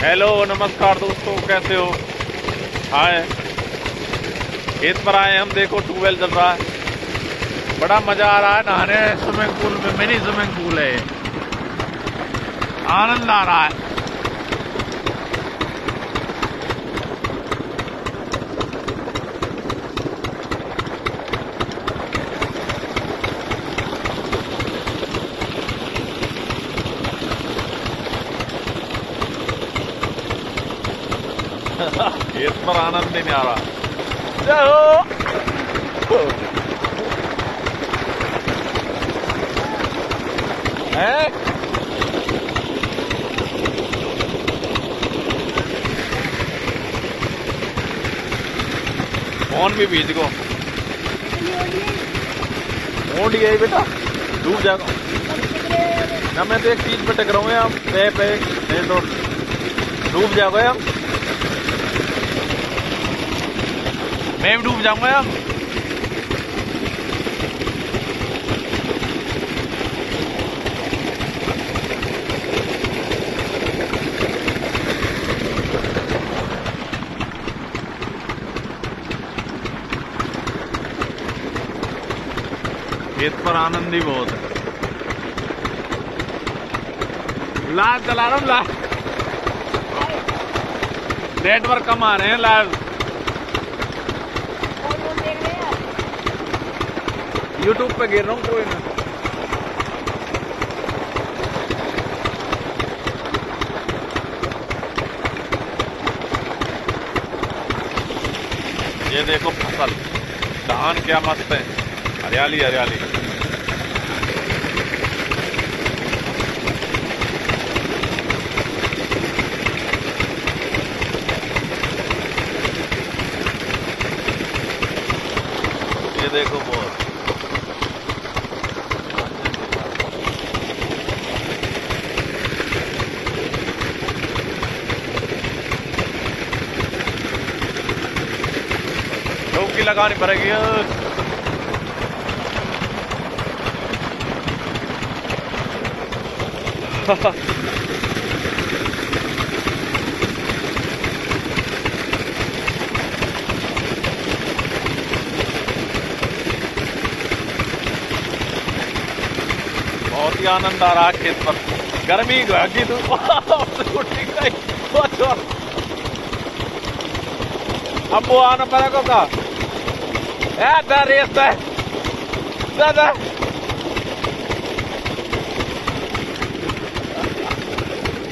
Hello नमस्कार दोस्तों, कैसे हो? हाय खेत पर आए, हम देखो ट्यूबवेल चल रहा है। बड़ा मज़ा आ रहा है नहाने। स्विमिंग पूल में मिनी स्विमिंग पूल है। आनंद आ रहा है। खेत पर आनंद नहीं आ रहा है फ़ोन भी बीच को ऊँट गई बेटा डूब जाएगा ना मैं तो एक चीज़ पे टकराऊँगा हम पे पे डूब जाओगे हम मैं भी डूब जाऊँगा यार। खेत पर आनंद ही बहुत है। लाइव चला रहा हूँ लाइव नेटवर्क कम आ रहे हैं लाइव यूट्यूब पे गिर रहा हूँ, कोई ना। ये देखो फ़सल। धान क्या मस्त है। हरियाली हरियाली। ये देखो बहुत। लगानी पड़ेगी। बहुत ही आनंद आ रहा खेत पर। गर्मी की तो अब वो आना पड़ेगा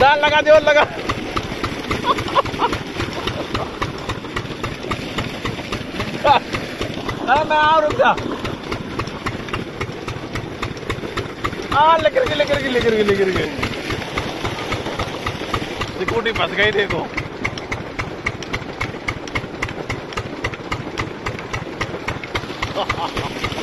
दा लगा दो लगा अरे मैं आ रुक जा आ लेकर के लेकर के लेकर के लेकर के सिक्योरिटी फंस गई, देखो। Ha ha ha!